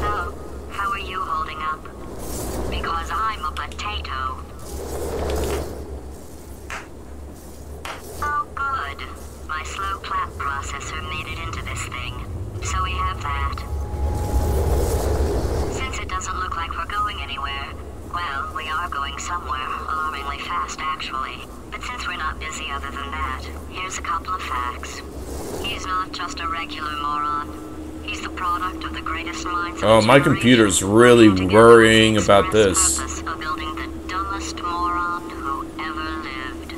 So, how are you holding up? Because I'm a potato. Oh, good. My slow clap processor made it into this thing. So we have that. Since it doesn't look like we're going anywhere, well, we are going somewhere, alarmingly fast actually. But since we're not busy other than that, here's a couple of facts. He's not just a regular moron. He's the product of the greatest minds Oh, my computer's really working together with the worrying about this. building the dumbest moron who ever lived.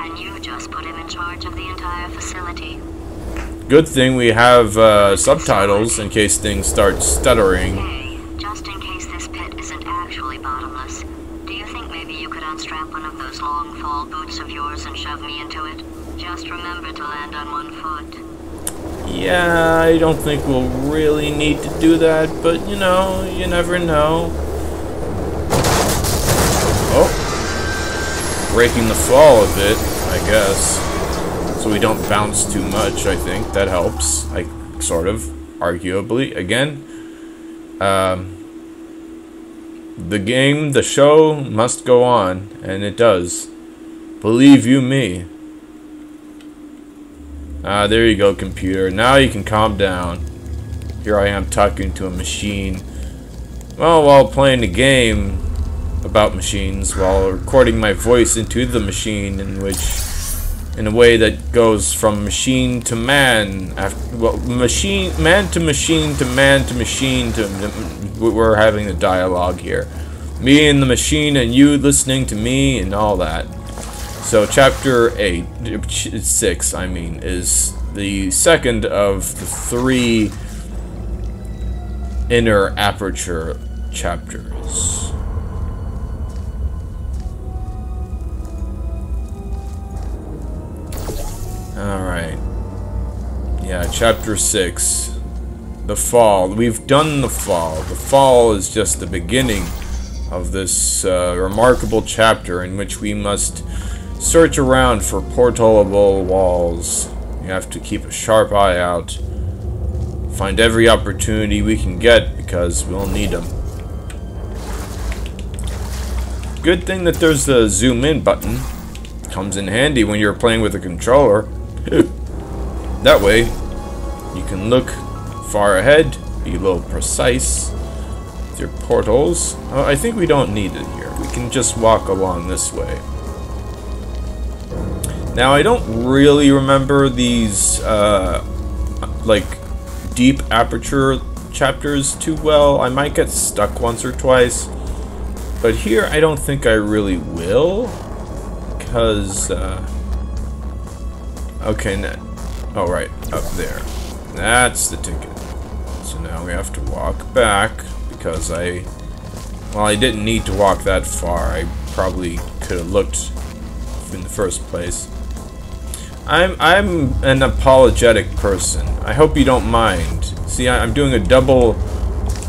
And you just put him in charge of the entire facility. Good thing we have uh, subtitles in case things start stuttering. Just in case this pit isn't actually bottomless, do you think maybe you could unstrap one of those long fall boots of yours and shove me into it? Just remember to land on one foot. Yeah, I don't think we'll really need to do that, but you know, you never know. Oh. Breaking the fall a bit, I guess. So we don't bounce too much, I think. That helps. Like, sort of. Arguably. Again. Um, the game, the show must go on, and it does. Believe you me. Ah, there you go, computer. Now you can calm down. Here I am talking to a machine. Well, while playing the game about machines, while recording my voice into the machine, in which, in a way that goes from machine to man, after, well, machine, man to machine to man to machine to, we're having a dialogue here. Me and the machine, and you listening to me, and all that. So chapter 8, 6, I mean, is the second of the three inner aperture chapters. Alright. Yeah, chapter 6. The Fall. We've done the Fall. The Fall is just the beginning of this uh, remarkable chapter in which we must search around for portable walls. You have to keep a sharp eye out. Find every opportunity we can get because we'll need them. Good thing that there's the zoom in button. Comes in handy when you're playing with a controller. that way, you can look far ahead, be a little precise with your portals. Oh, I think we don't need it here. We can just walk along this way. Now, I don't really remember these, uh, like, deep aperture chapters too well. I might get stuck once or twice. But here, I don't think I really will. Because, uh... Okay, no. Oh, right. Up there. That's the ticket. So now we have to walk back. Because I... Well, I didn't need to walk that far. I probably could have looked in the first place. I'm I'm an apologetic person. I hope you don't mind. See, I, I'm doing a double,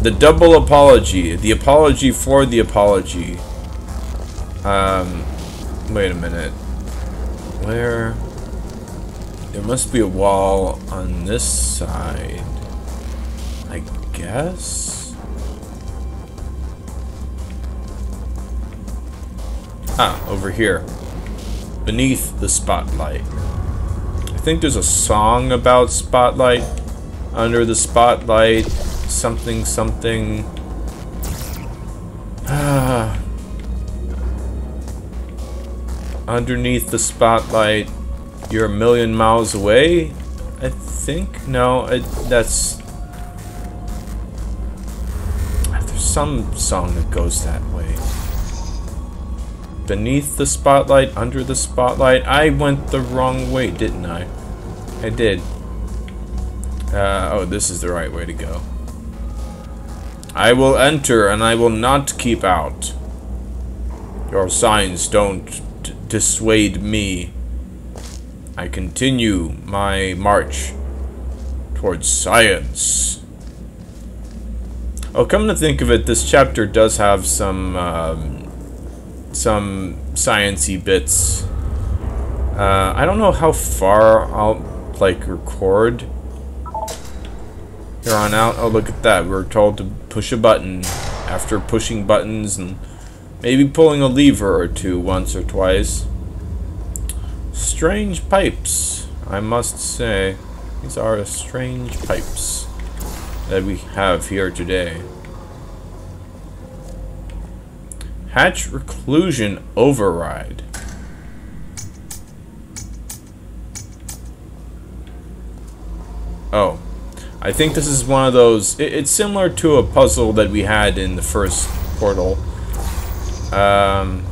the double apology, the apology for the apology. Um, wait a minute. Where? There must be a wall on this side. I guess. Ah, over here. Beneath the spotlight. I think there's a song about spotlight. Under the spotlight, something, something. Underneath the spotlight, you're a million miles away. I think no, it, that's. There's some song that goes that way. Beneath the spotlight, under the spotlight. I went the wrong way, didn't I? I did. Uh, oh, this is the right way to go. I will enter and I will not keep out. Your signs don't dissuade me. I continue my march towards science. Oh, come to think of it, this chapter does have some um, some sciency bits. Uh, I don't know how far I'll like record. here on out. Oh, look at that. We are told to push a button after pushing buttons and maybe pulling a lever or two once or twice. Strange pipes, I must say. These are strange pipes that we have here today. Hatch Reclusion Override. Oh. I think this is one of those... It, it's similar to a puzzle that we had in the first Portal. Um...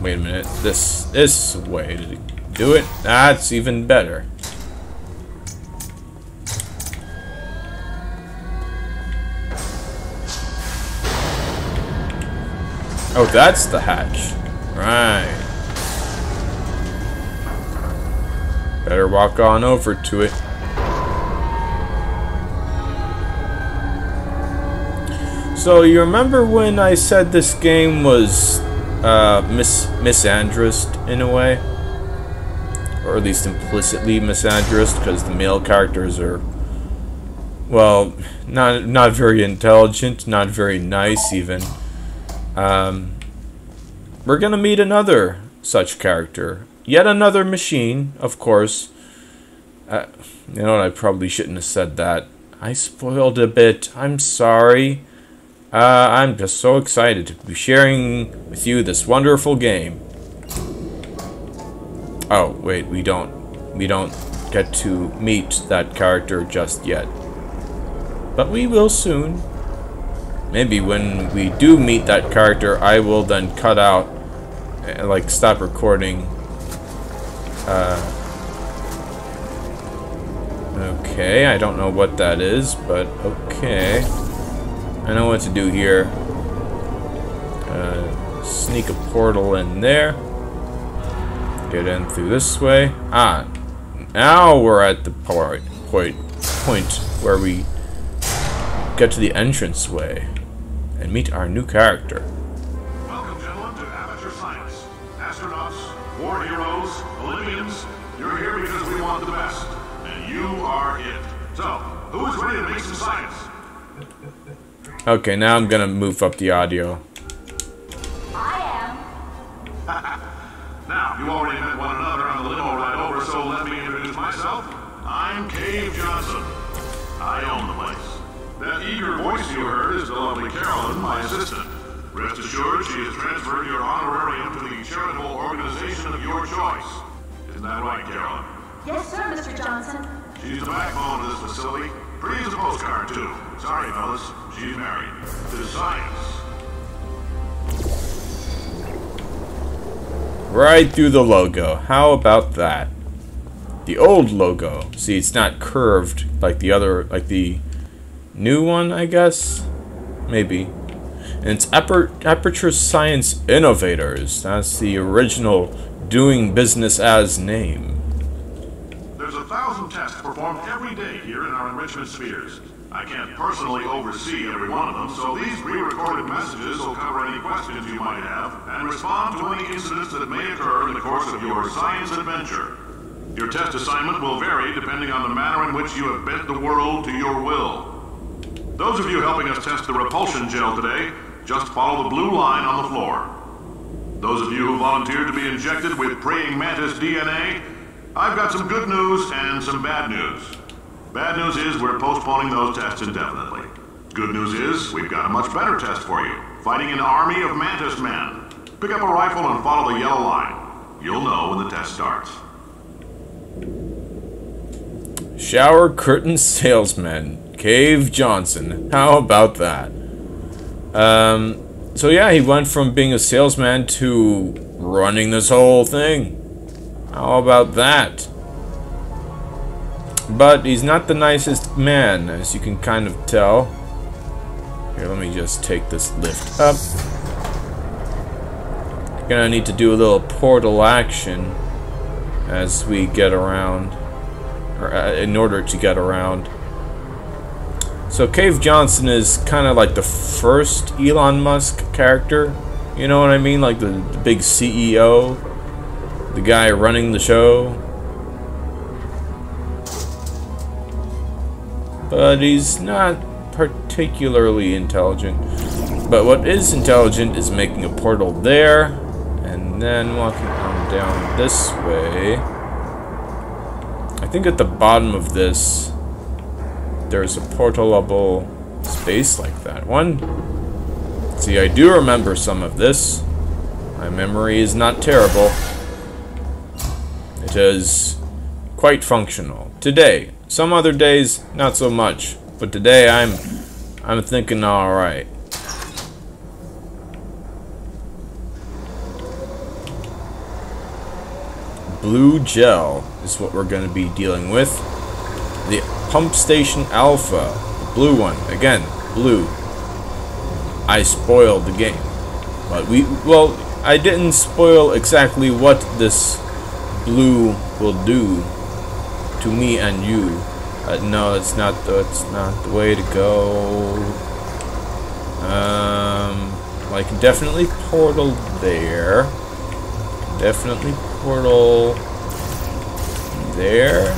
Wait a minute. This, this way to do it. That's even better. Oh, that's the hatch. Right. Better walk on over to it. So, you remember when I said this game was uh, mis misandrist in a way? Or at least implicitly misandrist, because the male characters are, well, not, not very intelligent, not very nice even. Um, we're gonna meet another such character. Yet another machine, of course. Uh, you know, I probably shouldn't have said that. I spoiled a bit. I'm sorry. Uh, I'm just so excited to be sharing with you this wonderful game. Oh, wait, we don't. We don't get to meet that character just yet. But we will soon. Maybe when we do meet that character, I will then cut out, and, like, stop recording. Uh, okay, I don't know what that is, but okay. I know what to do here. Uh, sneak a portal in there. Get in through this way. Ah, now we're at the point, point, point where we get to the entrance way and meet our new character. Welcome, gentlemen, to Aperture Science. Astronauts, war heroes, Olympians, you're here because we want the best. And you are it. So, who is ready to make some science? Okay, now I'm gonna move up the audio. Is the lovely Caroline, my assistant. Rest assured, she has transferred your honorarium to the charitable organization of your choice. Isn't that right, Caroline? Yes, sir, Mr. Johnson. She's the backbone of this facility. Pretty as a postcard, too. Sorry, fellas. She's married. To science. Right through the logo. How about that? The old logo. See, it's not curved like the other, like the new one, I guess? Maybe. And it's Aper Aperture Science Innovators. That's the original doing business as name. There's a thousand tests performed every day here in our enrichment spheres. I can't personally oversee every one of them, so these pre-recorded messages will cover any questions you might have and respond to any incidents that may occur in the course of your science adventure. Your test assignment will vary depending on the manner in which you have bent the world to your will. Those of you helping us test the repulsion gel today, just follow the blue line on the floor. Those of you who volunteered to be injected with praying mantis DNA, I've got some good news and some bad news. Bad news is we're postponing those tests indefinitely. Good news is we've got a much better test for you. Fighting an army of mantis men. Pick up a rifle and follow the yellow line. You'll know when the test starts. Shower curtain salesman. Cave Johnson. How about that? Um, so yeah, he went from being a salesman to running this whole thing. How about that? But he's not the nicest man, as you can kind of tell. Here, let me just take this lift up. Gonna need to do a little portal action as we get around, or uh, in order to get around. So Cave Johnson is kind of like the first Elon Musk character. You know what I mean? Like the, the big CEO. The guy running the show. but he's not particularly intelligent. But what is intelligent is making a portal there, and then walking on down this way. I think at the bottom of this, there's a portalable space like that one. See, I do remember some of this. My memory is not terrible. It is quite functional. Today. Some other days, not so much. But today, I'm... I'm thinking alright. Blue gel is what we're going to be dealing with. The pump station alpha. The blue one. Again, blue. I spoiled the game. But we... Well, I didn't spoil exactly what this blue will do to me and you. Uh, no, it's not. That's not the way to go. Um, I can definitely portal there. Definitely portal there.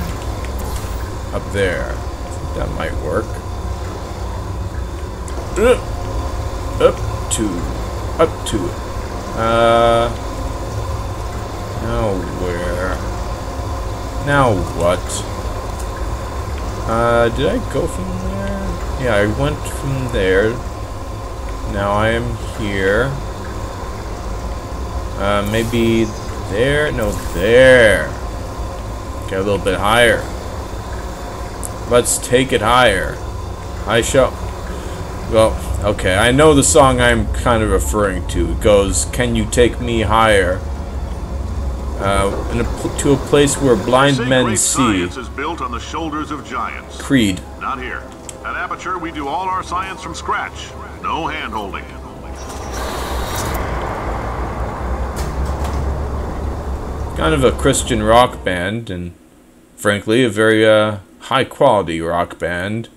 Up there. That might work. Uh, up to, up to it. Uh, now where? Now what? Uh, did I go from there? Yeah, I went from there. Now I am here. Uh, maybe there? No, there. Get a little bit higher. Let's take it higher. I shall... Well, okay, I know the song I'm kind of referring to. It goes, Can you take me higher? Uh, a to a place where blind men see. is built on the shoulders of giants. Creed. Not here. At Aperture, we do all our science from scratch. No hand-holding. Kind of a Christian rock band, and frankly, a very uh, high-quality rock band.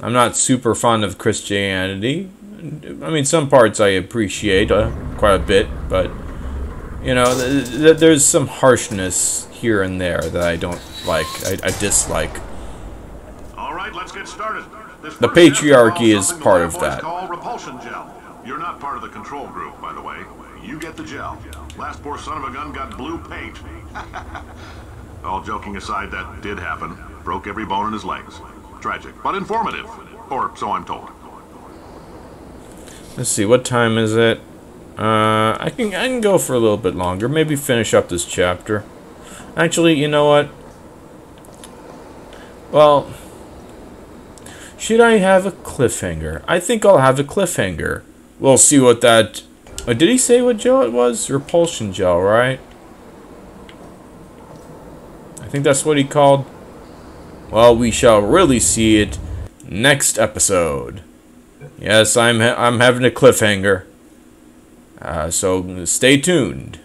I'm not super fond of Christianity. I mean, some parts I appreciate uh, quite a bit, but you know, th th there's some harshness here and there that I don't like. I, I dislike. All right, let's get started. This The patriarchy is part of that. Repulsion gel. You're not part of the control group, by the way. You get the gel. Last poor son of a gun got blue paint. All joking aside, that did happen. Broke every bone in his legs. Tragic, but informative. Or so I'm told. Let's see, what time is it? Uh, I can I can go for a little bit longer. Maybe finish up this chapter. Actually, you know what? Well, should I have a cliffhanger? I think I'll have a cliffhanger. We'll see what that. Oh, did he say what gel it was? Repulsion gel, right? Think that's what he called. Well, we shall really see it next episode. Yes, I'm ha I'm having a cliffhanger. Uh, so stay tuned.